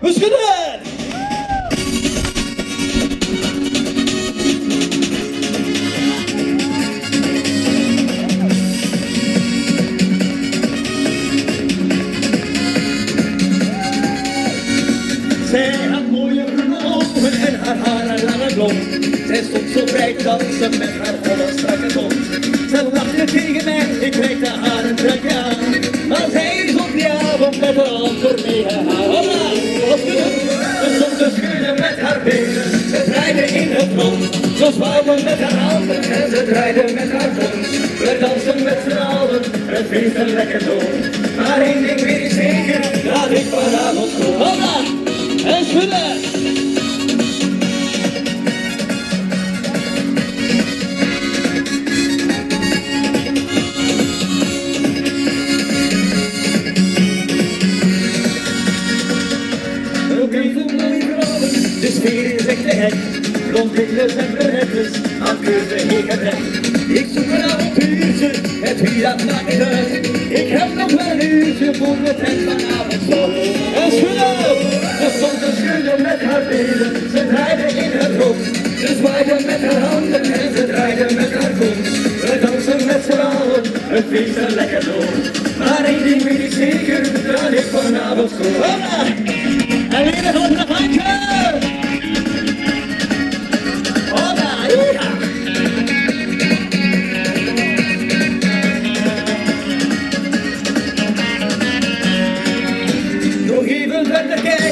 We schudden! Zij had mooie groene ogen en haar haren lange blond. Zij stond zo vrij dansen met haar volle strakke mond. Ze lachte tegen mij, ik reikte haar een drankje Ze zwaaide met haar handen en ze draaide met haar mond. We dansen met z'n allen, het feest lekker door. Maar één ding weet ik zeker, dat ik vanavond school. Hola! En schudden! Ook mooie vrouwen, de sfeer is echt. Rondvinders en beretters, aan keuze ik het recht. Ik zoek een avontuurtje, het wie dat maakt niet uit. Ik heb nog wel een uurtje voor het het vanavond. En schudden! Ze stond te schudden met haar benen, ze draaide in het rond. Ze zwaaide met haar handen en ze draaide met haar kont. We dansen met z'n allen, het feest er lekker door. Maar één ding weet ik zeker, dat ik vanavond school.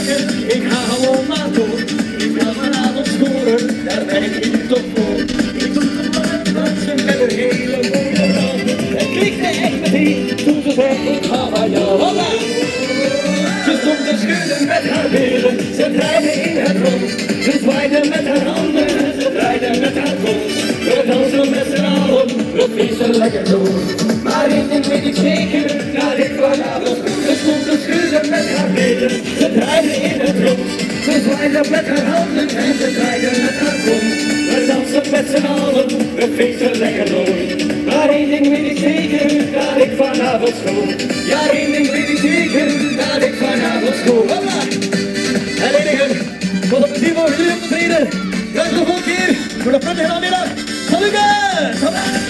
Kijken, ik ga gewoon maar door. Ik wil vanavond scoren, daar ben ik op voor. Ik doe het dansen met een hele mooie vrouw. Het klikte echt meteen toen ze zei, ik ga van jou. Hola! Ze stond te schudden met haar benen, ze draaide in het rond. Ze zwaaide met haar handen en ze draaide met haar kont. We dansen met z'n allen, we feesten lekker door. Maar één ding weet ik zeker, dat ik vanavond Ze stond te schudden met haar benen, we in de. Ze met haar handen en ze draaiden met haar. We dansen met z'n allen, we feesten lekker door. Maar één ding weet ik zeker, dat ik vanavond school. Ja, één ding weet ik zeker, dat ik vanavond school. En enigen, tot op het jullie. Graag nog een keer voor de prettige namiddag. Salut!